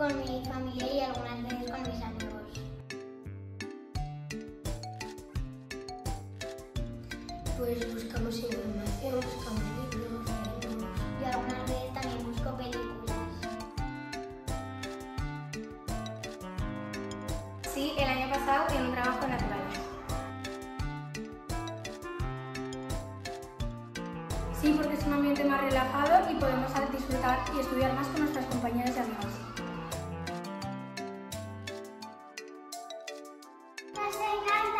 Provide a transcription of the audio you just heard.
Con mi familia y algunas veces con mis amigos. Pues buscamos información, buscamos libros. Y algunas veces también busco películas. Sí, el año pasado en un trabajo natural. Sí, porque es un ambiente más relajado y podemos disfrutar y estudiar más con nuestras 大声唱吧